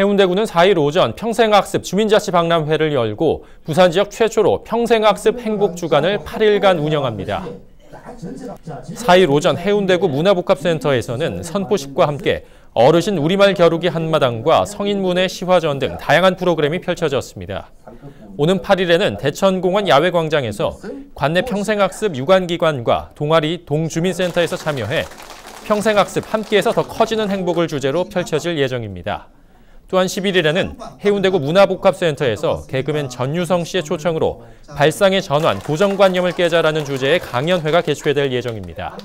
해운대구는 4일 오전 평생학습 주민자치 박람회를 열고 부산 지역 최초로 평생학습 행복주간을 8일간 운영합니다. 4일 오전 해운대구 문화복합센터에서는 선포식과 함께 어르신 우리말 겨루기 한마당과 성인문예 시화전 등 다양한 프로그램이 펼쳐졌습니다. 오는 8일에는 대천공원 야외광장에서 관내 평생학습 유관기관과 동아리 동주민센터에서 참여해 평생학습 함께해서 더 커지는 행복을 주제로 펼쳐질 예정입니다. 또한 11일에는 해운대구 문화복합센터에서 개그맨 전유성 씨의 초청으로 발상의 전환, 고정관념을 깨자라는 주제의 강연회가 개최될 예정입니다.